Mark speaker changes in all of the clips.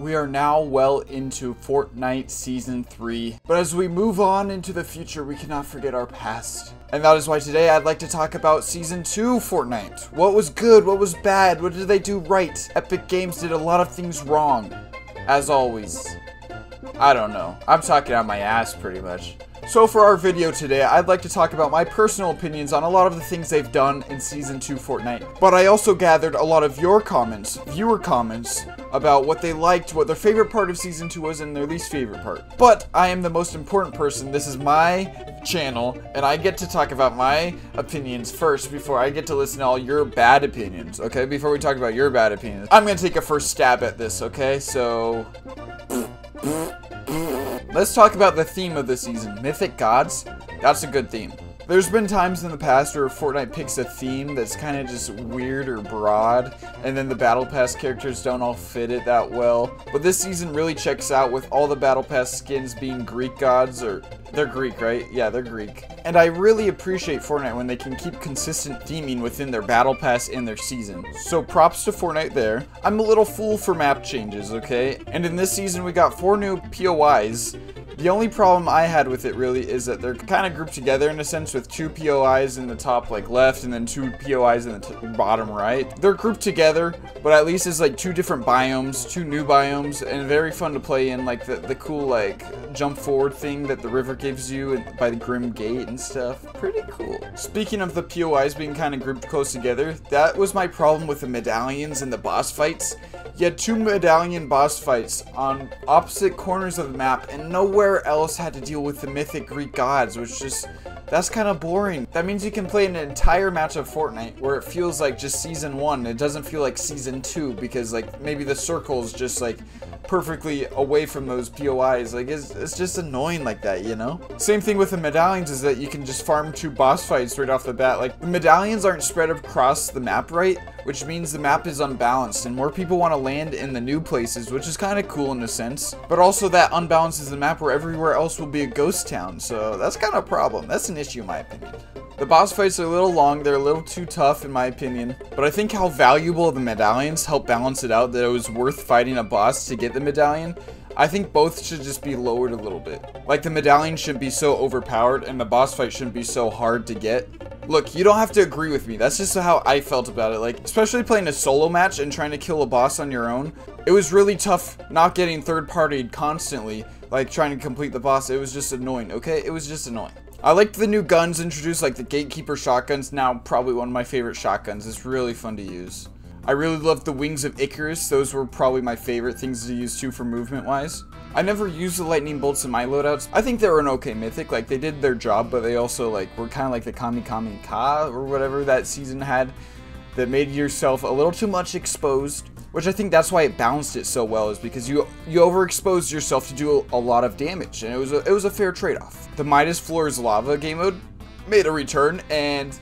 Speaker 1: We are now well into Fortnite Season 3, but as we move on into the future, we cannot forget our past. And that is why today I'd like to talk about Season 2 Fortnite. What was good, what was bad, what did they do right? Epic Games did a lot of things wrong. As always. I don't know. I'm talking out my ass pretty much. So for our video today, I'd like to talk about my personal opinions on a lot of the things they've done in Season 2 Fortnite. But I also gathered a lot of your comments, viewer comments, about what they liked, what their favorite part of Season 2 was, and their least favorite part. But I am the most important person. This is my channel, and I get to talk about my opinions first before I get to listen to all your bad opinions, okay? Before we talk about your bad opinions. I'm gonna take a first stab at this, okay? So... Let's talk about the theme of the season, Mythic Gods. That's a good theme. There's been times in the past where Fortnite picks a theme that's kind of just weird or broad, and then the Battle Pass characters don't all fit it that well. But this season really checks out with all the Battle Pass skins being Greek gods, or they're Greek, right? Yeah, they're Greek. And I really appreciate Fortnite when they can keep consistent theming within their Battle Pass and their season. So props to Fortnite there. I'm a little fool for map changes, okay? And in this season we got four new POIs, the only problem I had with it really is that they're kind of grouped together in a sense with two POIs in the top like left and then two POIs in the bottom right. They're grouped together, but at least it's like two different biomes, two new biomes, and very fun to play in like the, the cool like jump forward thing that the river gives you by the Grim Gate and stuff. Pretty cool. Speaking of the POIs being kind of grouped close together, that was my problem with the medallions and the boss fights. You had two medallion boss fights on opposite corners of the map and nowhere else had to deal with the mythic Greek gods, which just, that's kind of boring. That means you can play an entire match of Fortnite where it feels like just season one. It doesn't feel like season two because like maybe the circle's just like perfectly away from those POIs. Like, it's, it's just annoying like that, you know? Same thing with the medallions is that you can just farm two boss fights right off the bat. Like, the medallions aren't spread across the map right, which means the map is unbalanced, and more people want to land in the new places, which is kind of cool in a sense. But also that unbalances the map where everywhere else will be a ghost town, so that's kind of a problem. That's an issue in my opinion. The boss fights are a little long, they're a little too tough in my opinion, but I think how valuable the medallions help balance it out that it was worth fighting a boss to get the medallion. I think both should just be lowered a little bit. Like the medallion shouldn't be so overpowered and the boss fight shouldn't be so hard to get. Look, you don't have to agree with me. That's just how I felt about it. Like, especially playing a solo match and trying to kill a boss on your own. It was really tough not getting third-partied constantly, like trying to complete the boss. It was just annoying, okay? It was just annoying. I liked the new guns introduced, like the Gatekeeper shotguns, now probably one of my favorite shotguns. It's really fun to use. I really loved the Wings of Icarus. Those were probably my favorite things to use too for movement-wise. I never used the lightning bolts in my loadouts. I think they were an okay mythic. Like, they did their job, but they also, like, were kind of like the Kamehameha or whatever that season had that made yourself a little too much exposed which I think that's why it balanced it so well is because you you overexposed yourself to do a, lot of damage and it was a, it was a fair trade-off. The Midas Floors Lava game mode made a return and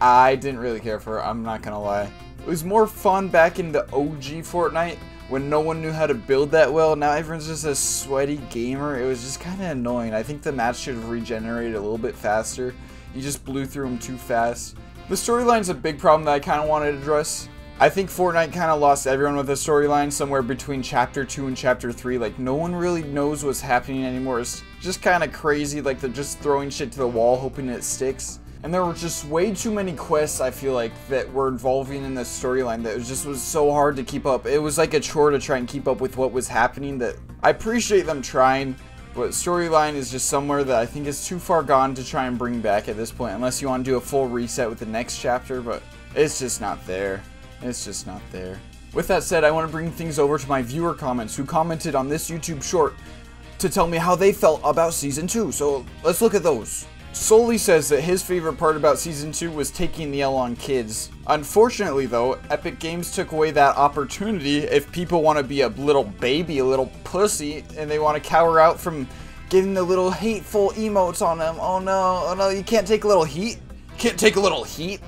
Speaker 1: I didn't really care for it, I'm not gonna lie. It was more fun back in the OG Fortnite when no one knew how to build that well. Now everyone's just a sweaty gamer. It was just kind of annoying. I think the match should have regenerated a little bit faster. You just blew through them too fast. The storyline's a big problem that I kind of wanted to address. I think Fortnite kind of lost everyone with a storyline somewhere between chapter 2 and chapter 3. Like, no one really knows what's happening anymore. It's just kind of crazy. Like, they're just throwing shit to the wall hoping it sticks. And there were just way too many quests, I feel like, that were involving in the storyline that was just was so hard to keep up. It was like a chore to try and keep up with what was happening that I appreciate them trying, but storyline is just somewhere that I think is too far gone to try and bring back at this point, unless you want to do a full reset with the next chapter, but it's just not there. It's just not there. With that said, I want to bring things over to my viewer comments who commented on this YouTube short to tell me how they felt about Season 2, so let's look at those. Sully says that his favorite part about Season 2 was taking the L on kids. Unfortunately though, Epic Games took away that opportunity if people want to be a little baby, a little pussy, and they want to cower out from getting the little hateful emotes on them. Oh no, oh no, you can't take a little heat? Can't take a little heat?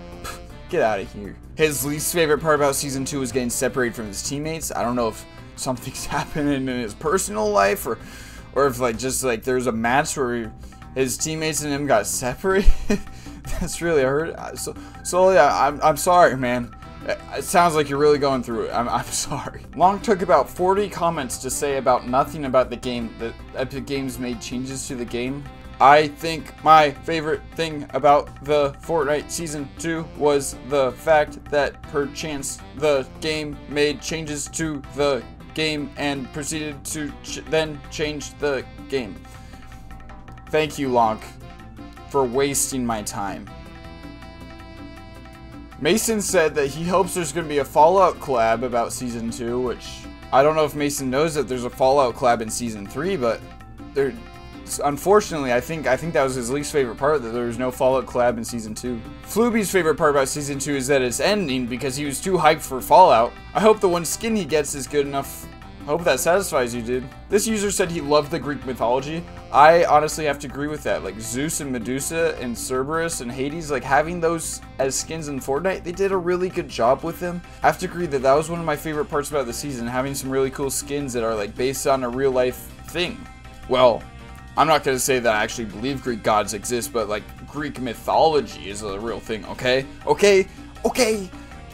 Speaker 1: Get out of here. His least favorite part about Season 2 was getting separated from his teammates. I don't know if something's happening in his personal life or or if like just like there's a match where his teammates and him got separated. That's really hurt. So, so yeah, I'm, I'm sorry, man. It sounds like you're really going through it. I'm, I'm sorry. Lonk took about 40 comments to say about nothing about the game that Epic Games made changes to the game. I think my favorite thing about the Fortnite Season 2 was the fact that perchance the game made changes to the game and proceeded to ch then change the game. Thank you, Lonk, for wasting my time. Mason said that he hopes there's going to be a Fallout collab about Season 2, which I don't know if Mason knows that there's a Fallout collab in Season 3, but there, unfortunately, I think I think that was his least favorite part, that there was no Fallout collab in Season 2. Floobby's favorite part about Season 2 is that it's ending because he was too hyped for Fallout. I hope the one skin he gets is good enough Hope that satisfies you, dude. This user said he loved the Greek mythology. I honestly have to agree with that. Like Zeus and Medusa and Cerberus and Hades, like having those as skins in Fortnite, they did a really good job with them. I have to agree that that was one of my favorite parts about the season, having some really cool skins that are like based on a real life thing. Well, I'm not going to say that I actually believe Greek gods exist, but like Greek mythology is a real thing, okay? Okay? Okay?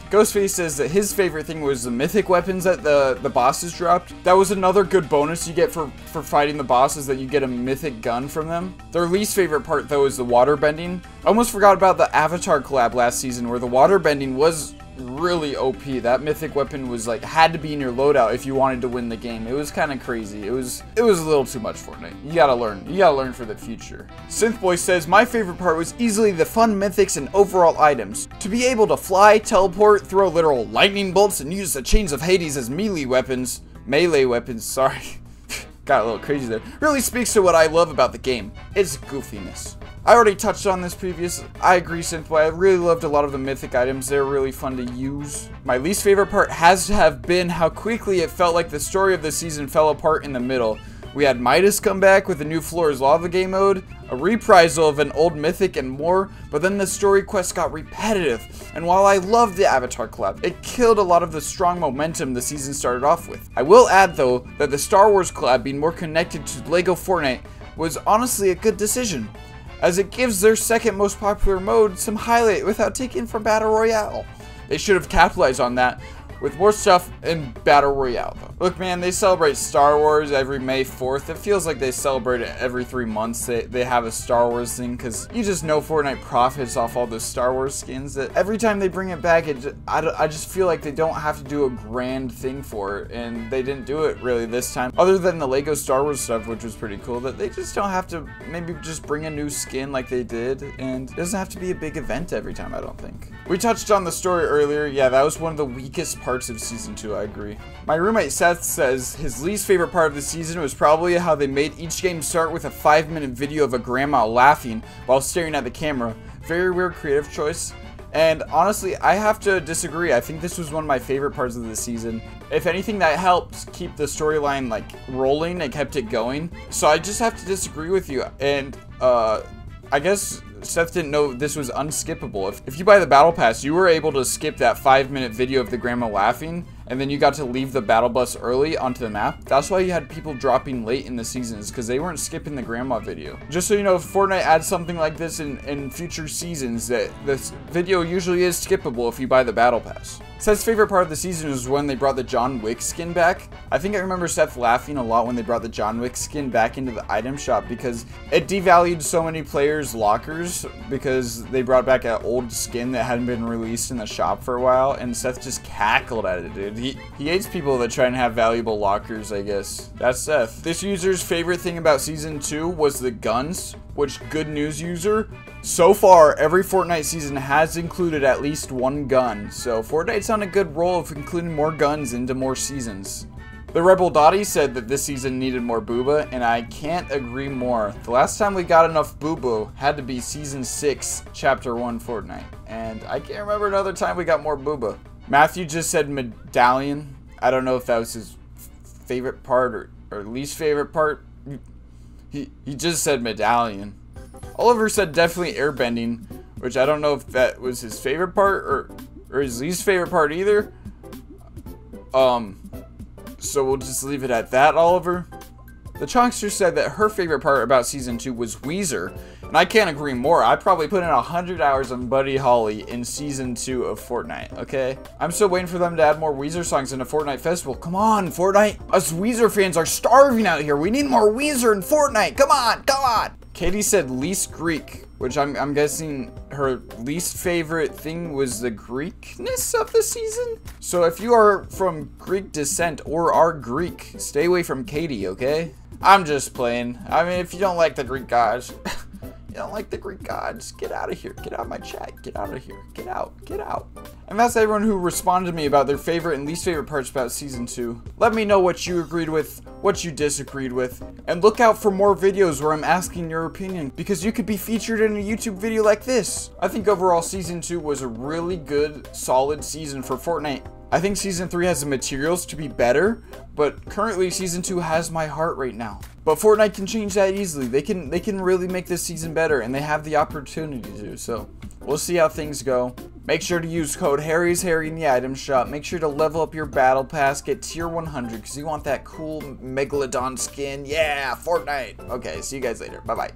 Speaker 1: Ghostface says that his favorite thing was the mythic weapons that the, the bosses dropped. That was another good bonus you get for, for fighting the bosses that you get a mythic gun from them. Their least favorite part though is the water bending. I almost forgot about the Avatar collab last season where the water bending was really OP. That mythic weapon was like had to be in your loadout if you wanted to win the game. It was kind of crazy. It was it was a little too much Fortnite. You gotta learn. You gotta learn for the future. Synthboy says my favorite part was easily the fun mythics and overall items. To be able to fly, teleport, throw literal lightning bolts, and use the chains of Hades as melee weapons. Melee weapons. Sorry. Got a little crazy there. Really speaks to what I love about the game. Its goofiness. I already touched on this previous. I agree, Synthboy. I really loved a lot of the mythic items. They're really fun to use. My least favorite part has to have been how quickly it felt like the story of the season fell apart in the middle. We had Midas come back with a new Floors Lava game mode, a reprisal of an old mythic and more, but then the story quest got repetitive, and while I loved the Avatar collab, it killed a lot of the strong momentum the season started off with. I will add though, that the Star Wars collab being more connected to LEGO Fortnite was honestly a good decision as it gives their second most popular mode some highlight without taking from Battle Royale. They should have capitalized on that with more stuff in Battle Royale. Though. Look, man, they celebrate Star Wars every May 4th. It feels like they celebrate it every three months. They, they have a Star Wars thing because you just know Fortnite profits off all those Star Wars skins that every time they bring it back, it just, I, I just feel like they don't have to do a grand thing for it. And they didn't do it really this time. Other than the Lego Star Wars stuff, which was pretty cool, that they just don't have to maybe just bring a new skin like they did. And it doesn't have to be a big event every time, I don't think. We touched on the story earlier. Yeah, that was one of the weakest parts of Season 2, I agree. My roommate Seth says his least favorite part of the season was probably how they made each game start with a 5 minute video of a grandma laughing while staring at the camera. Very weird creative choice. And honestly, I have to disagree. I think this was one of my favorite parts of the season. If anything, that helped keep the storyline like rolling and kept it going. So I just have to disagree with you. And uh, I guess Seth didn't know this was unskippable. If, if you buy the battle pass, you were able to skip that five minute video of the grandma laughing and then you got to leave the battle bus early onto the map. That's why you had people dropping late in the seasons, because they weren't skipping the grandma video. Just so you know, if Fortnite adds something like this in, in future seasons, that this video usually is skippable if you buy the battle pass. Seth's favorite part of the season was when they brought the John Wick skin back. I think I remember Seth laughing a lot when they brought the John Wick skin back into the item shop because it devalued so many players' lockers because they brought back an old skin that hadn't been released in the shop for a while and Seth just cackled at it, dude. He, he hates people that try and have valuable lockers, I guess. That's Seth. This user's favorite thing about Season 2 was the guns, which good news user, so far every Fortnite season has included at least one gun, so Fortnite's on a good roll of including more guns into more seasons. The Rebel Dottie said that this season needed more booba, and I can't agree more. The last time we got enough booba had to be Season 6, Chapter 1 Fortnite, and I can't remember another time we got more booba. Matthew just said medallion. I don't know if that was his favorite part or, or least favorite part. He, he just said medallion. Oliver said definitely airbending, which I don't know if that was his favorite part or, or his least favorite part either. Um, so we'll just leave it at that, Oliver. The Chonkster said that her favorite part about Season 2 was Weezer, and I can't agree more. I probably put in 100 hours on Buddy Holly in Season 2 of Fortnite, okay? I'm still waiting for them to add more Weezer songs in a Fortnite festival. Come on, Fortnite! Us Weezer fans are starving out here. We need more Weezer in Fortnite. Come on, come on! Katie said least Greek, which I'm, I'm guessing her least favorite thing was the Greekness of the season. So if you are from Greek descent or are Greek, stay away from Katie, okay? I'm just playing. I mean, if you don't like the Greek gods, you don't like the Greek gods, get out of here. Get out of my chat. Get out of here. Get out. Get out. And that's everyone who responded to me about their favorite and least favorite parts about Season 2. Let me know what you agreed with, what you disagreed with, and look out for more videos where I'm asking your opinion, because you could be featured in a YouTube video like this. I think overall Season 2 was a really good, solid season for Fortnite. I think Season 3 has the materials to be better, but currently Season 2 has my heart right now. But Fortnite can change that easily. They can they can really make this season better, and they have the opportunity to, so we'll see how things go. Make sure to use code HarryIsHairy in the item shop. Make sure to level up your battle pass, get tier 100, because you want that cool Megalodon skin. Yeah, Fortnite. Okay, see you guys later. Bye-bye.